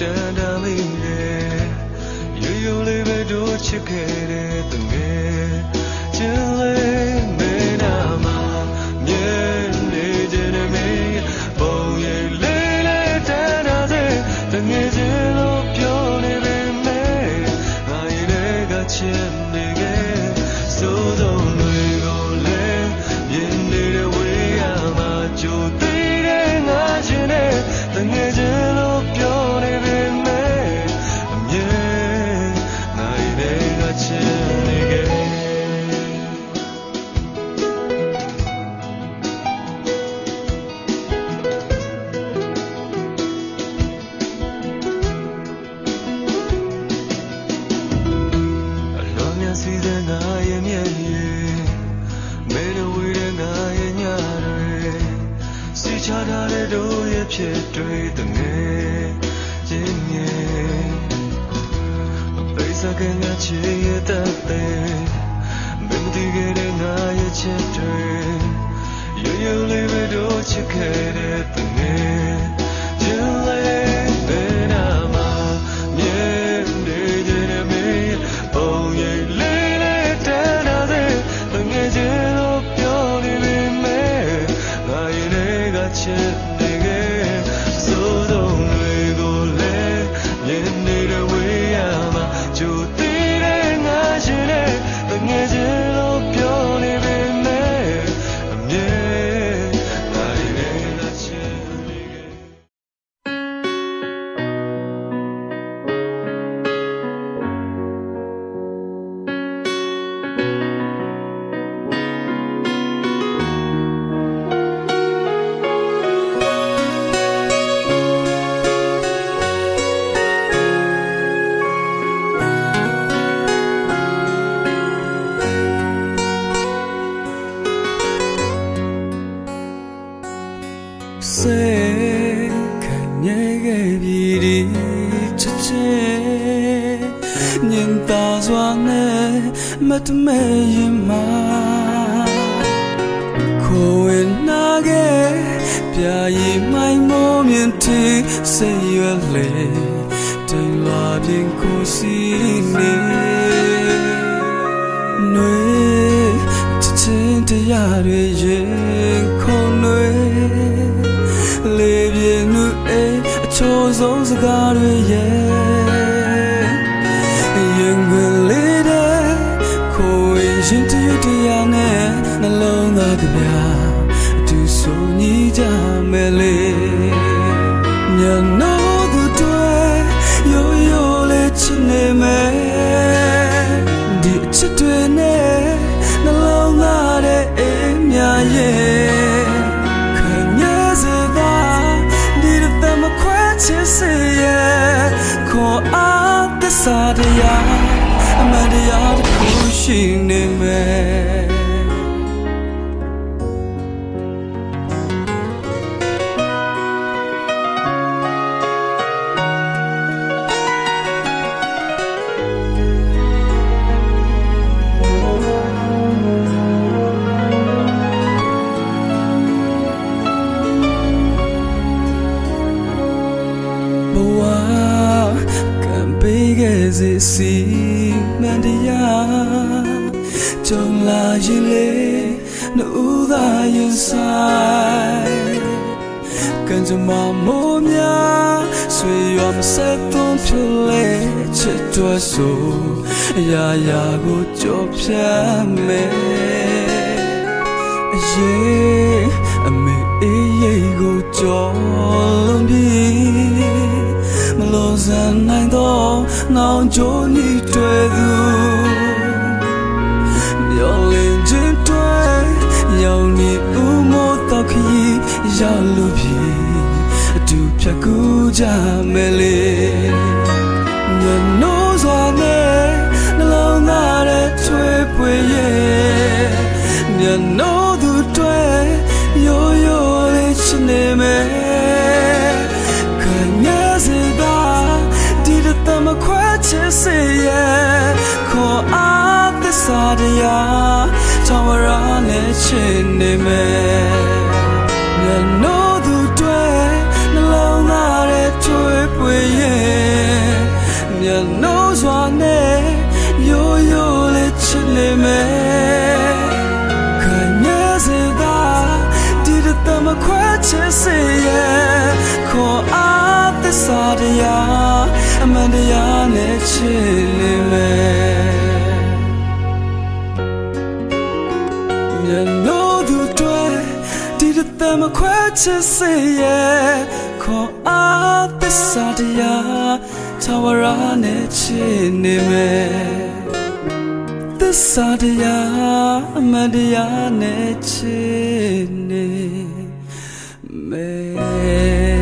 တန်တာမိတယ်ရိုးရိုးလေးပဲတို့ချစ်ခဲ့တဲ့တ ချထားတဲ့တို့ရဲ့ဖြစ်တွေတငယ်ချင်းငယ်အပိစကငါချစ်ရဲ့တဲ့တဲ့မင်းဒီခဲ့တဲ့ငါရဲ့ချစ်တွေရိုးရိုးလေးပဲတို့ချစ်ခဲ့တဲ့ စေခံနေခဲ့ပြီဒီချစ်ချစ်ညင်သာစွာနဲ့မတ်မဲရင်မှာခိုးဝင်နာခဲ့ပြာရည်မိုင်းမိုးမြင်တီစေရွယ်လေတိမ်လာပြင်ကိုစီနေနွေချစ်ချင်းတရားတွေရ ဆုံးစကားတွေရဲ့ရင်ခွင်လေးတဲ့ခိုးဝင်ရင်တရတရားနဲ့နှလုံးသားကဗျာအတူဆိုညီကြမယ်လေညနိုးသူတွေရိုးရိုးလေးချစ်နေမယ်ဒီအချစ်တွေနဲ့နှလုံးသားတဲ့အိမ်များရဲ့ ရှိနေမယ်ဘဝ ကြုံလာရင်လေနှူးသာရင်ဆိုင်ကံကြမ္မာမိုးများဆွေရွာမဆက်သွန်ဖြစ်လေချစ်တော်ဆိုအရာရာကိုကြော်ဖြတ်မယ်အရေးအမေအေးရိတ် ကူးကြမယ်လေညနိုးစွာနဲ့နှလုံးသားရဲ့ချွေပွေရဲ့ညနိုးသူတွေ့ရိုးရိုးလေးချစ်နေမယ်ခံရစေတာဒီတဲ့သမခွဲချစ်စေရဲ့ခေါ်အားသစ္စာတရားချောင်းရနဲ့ချစ်နေမယ် ချစ်စေရဲ့ခေါ်အားသစ္စာတရားအမှန်တရားနဲ့ချစ်နေမယ်မျက်နှာသူတွေဒီတသမခွဲချစ်စေရဲ့ခေါ်အားသစ္စာတရားทาวราเนชินิเมသစ္စာတရားအမှန်တရားနဲ့ချစ်နေ မယ်